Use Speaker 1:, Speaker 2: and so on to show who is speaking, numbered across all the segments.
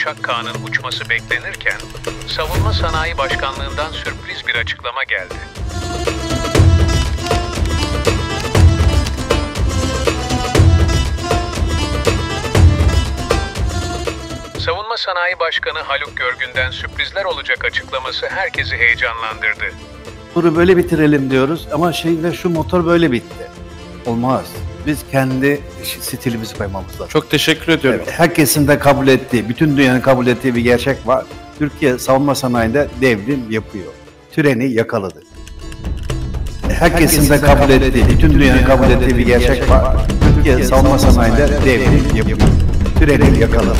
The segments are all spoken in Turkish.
Speaker 1: uçak Kaan'ın uçması beklenirken, Savunma Sanayi Başkanlığı'ndan sürpriz bir açıklama geldi. Savunma Sanayi Başkanı Haluk Görgün'den sürprizler olacak açıklaması herkesi heyecanlandırdı.
Speaker 2: Bunu böyle bitirelim diyoruz ama şeyde şu motor böyle bitti. Olmaz. Biz kendi stilimizi koymamız lazım.
Speaker 3: Çok teşekkür ediyorum.
Speaker 2: Evet, herkesin de kabul ettiği, bütün dünyanın kabul ettiği bir gerçek var. Türkiye savunma sanayinde devrim yapıyor. Treni yakaladı. Herkesin de kabul ettiği, bütün dünyanın kabul ettiği bir gerçek var. Türkiye savunma sanayinde devrim yapıyor. Treni yakaladı.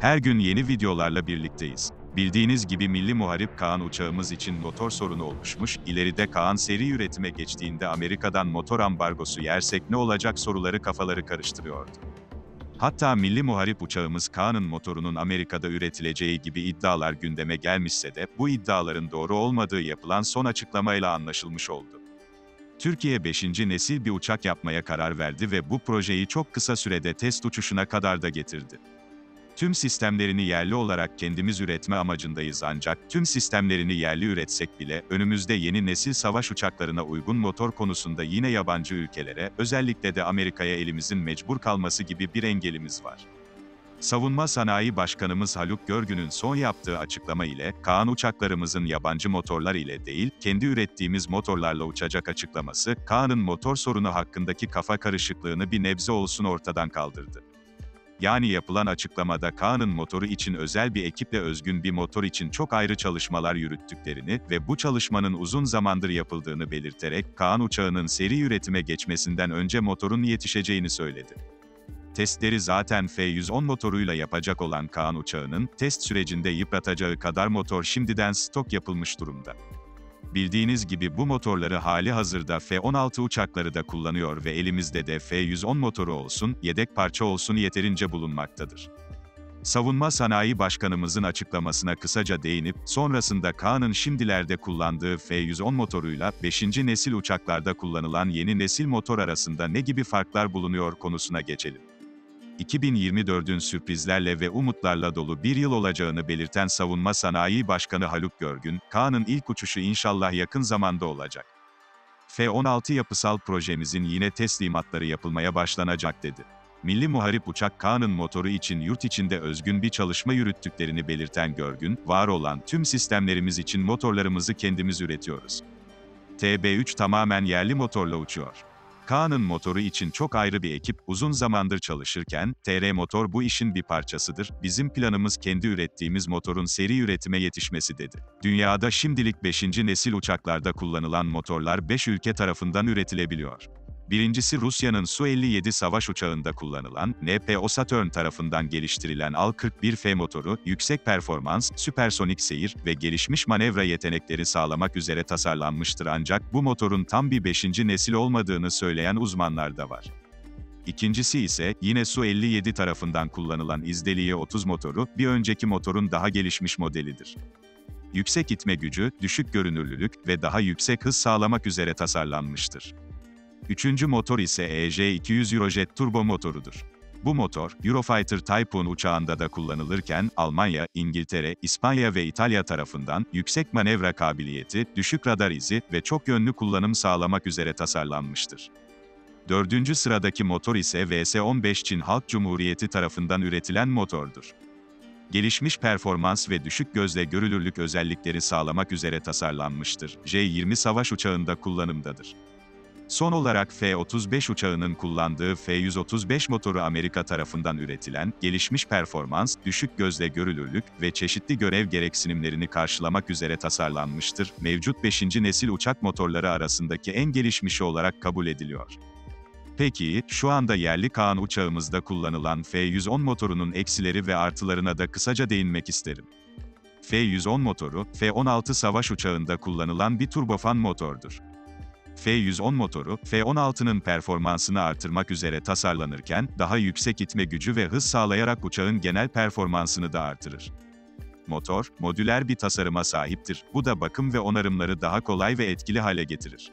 Speaker 4: Her gün yeni videolarla birlikteyiz. Bildiğiniz gibi Milli Muharip Kaan uçağımız için motor sorunu oluşmuş, ileride Kaan seri üretime geçtiğinde Amerika'dan motor ambargosu yersek ne olacak soruları kafaları karıştırıyordu. Hatta Milli Muharip uçağımız Kaan'ın motorunun Amerika'da üretileceği gibi iddialar gündeme gelmişse de, bu iddiaların doğru olmadığı yapılan son açıklamayla anlaşılmış oldu. Türkiye 5. nesil bir uçak yapmaya karar verdi ve bu projeyi çok kısa sürede test uçuşuna kadar da getirdi. Tüm sistemlerini yerli olarak kendimiz üretme amacındayız ancak tüm sistemlerini yerli üretsek bile önümüzde yeni nesil savaş uçaklarına uygun motor konusunda yine yabancı ülkelere, özellikle de Amerika'ya elimizin mecbur kalması gibi bir engelimiz var. Savunma Sanayi Başkanımız Haluk Görgün'ün son yaptığı açıklama ile, Kaan uçaklarımızın yabancı motorlar ile değil, kendi ürettiğimiz motorlarla uçacak açıklaması, Kaan'ın motor sorunu hakkındaki kafa karışıklığını bir nebze olsun ortadan kaldırdı. Yani yapılan açıklamada Kaan'ın motoru için özel bir ekiple özgün bir motor için çok ayrı çalışmalar yürüttüklerini ve bu çalışmanın uzun zamandır yapıldığını belirterek Kaan uçağının seri üretime geçmesinden önce motorun yetişeceğini söyledi. Testleri zaten F-110 motoruyla yapacak olan Kaan uçağının, test sürecinde yıpratacağı kadar motor şimdiden stok yapılmış durumda. Bildiğiniz gibi bu motorları hali hazırda F-16 uçakları da kullanıyor ve elimizde de F-110 motoru olsun, yedek parça olsun yeterince bulunmaktadır. Savunma Sanayi Başkanımızın açıklamasına kısaca değinip, sonrasında Kaan'ın şimdilerde kullandığı F-110 motoruyla 5. nesil uçaklarda kullanılan yeni nesil motor arasında ne gibi farklar bulunuyor konusuna geçelim. 2024'ün sürprizlerle ve umutlarla dolu bir yıl olacağını belirten Savunma Sanayi Başkanı Haluk Görgün, Kaan'ın ilk uçuşu inşallah yakın zamanda olacak. F-16 yapısal projemizin yine teslimatları yapılmaya başlanacak dedi. Milli Muharip Uçak Kaan'ın motoru için yurt içinde özgün bir çalışma yürüttüklerini belirten Görgün, var olan tüm sistemlerimiz için motorlarımızı kendimiz üretiyoruz. TB3 tamamen yerli motorla uçuyor. Kaan'ın motoru için çok ayrı bir ekip uzun zamandır çalışırken, TR Motor bu işin bir parçasıdır. Bizim planımız kendi ürettiğimiz motorun seri üretime yetişmesi dedi. Dünyada şimdilik 5. nesil uçaklarda kullanılan motorlar 5 ülke tarafından üretilebiliyor. Birincisi Rusya'nın Su-57 savaş uçağında kullanılan, NPO Saturn tarafından geliştirilen Al-41F motoru, yüksek performans, süpersonik seyir ve gelişmiş manevra yetenekleri sağlamak üzere tasarlanmıştır ancak bu motorun tam bir 5. nesil olmadığını söyleyen uzmanlar da var. İkincisi ise, yine Su-57 tarafından kullanılan İzdeliye 30 motoru, bir önceki motorun daha gelişmiş modelidir. Yüksek itme gücü, düşük görünürlülük ve daha yüksek hız sağlamak üzere tasarlanmıştır. Üçüncü motor ise EJ200 Eurojet turbo motorudur. Bu motor, Eurofighter Typhoon uçağında da kullanılırken, Almanya, İngiltere, İspanya ve İtalya tarafından yüksek manevra kabiliyeti, düşük radar izi ve çok yönlü kullanım sağlamak üzere tasarlanmıştır. Dördüncü sıradaki motor ise VS-15 Çin Halk Cumhuriyeti tarafından üretilen motordur. Gelişmiş performans ve düşük gözle görülürlük özellikleri sağlamak üzere tasarlanmıştır. J-20 savaş uçağında kullanımdadır. Son olarak F-35 uçağının kullandığı F-135 motoru Amerika tarafından üretilen, gelişmiş performans, düşük gözle görülürlük ve çeşitli görev gereksinimlerini karşılamak üzere tasarlanmıştır. Mevcut 5. nesil uçak motorları arasındaki en gelişmişi olarak kabul ediliyor. Peki, şu anda yerli Kaan uçağımızda kullanılan F-110 motorunun eksileri ve artılarına da kısaca değinmek isterim. F-110 motoru, F-16 savaş uçağında kullanılan bir turbofan motordur. F-110 motoru, F-16'nın performansını artırmak üzere tasarlanırken, daha yüksek itme gücü ve hız sağlayarak uçağın genel performansını da artırır. Motor, modüler bir tasarıma sahiptir. Bu da bakım ve onarımları daha kolay ve etkili hale getirir.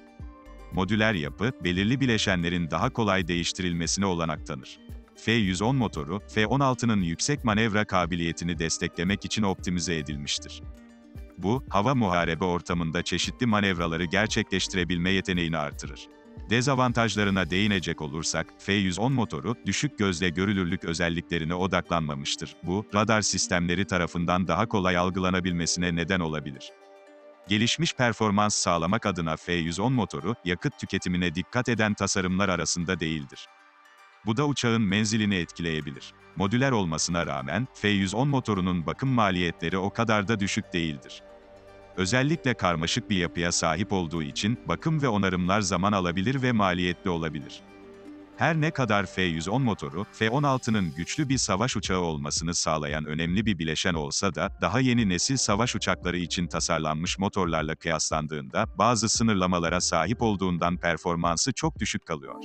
Speaker 4: Modüler yapı, belirli bileşenlerin daha kolay değiştirilmesine olanak tanır. F-110 motoru, F-16'nın yüksek manevra kabiliyetini desteklemek için optimize edilmiştir. Bu, hava muharebe ortamında çeşitli manevraları gerçekleştirebilme yeteneğini artırır. Dezavantajlarına değinecek olursak, F-110 motoru, düşük gözle görülürlük özelliklerine odaklanmamıştır. Bu, radar sistemleri tarafından daha kolay algılanabilmesine neden olabilir. Gelişmiş performans sağlamak adına F-110 motoru, yakıt tüketimine dikkat eden tasarımlar arasında değildir. Bu da uçağın menzilini etkileyebilir. Modüler olmasına rağmen, F-110 motorunun bakım maliyetleri o kadar da düşük değildir. Özellikle karmaşık bir yapıya sahip olduğu için, bakım ve onarımlar zaman alabilir ve maliyetli olabilir. Her ne kadar F-110 motoru, F-16'nın güçlü bir savaş uçağı olmasını sağlayan önemli bir bileşen olsa da, daha yeni nesil savaş uçakları için tasarlanmış motorlarla kıyaslandığında, bazı sınırlamalara sahip olduğundan performansı çok düşük kalıyor.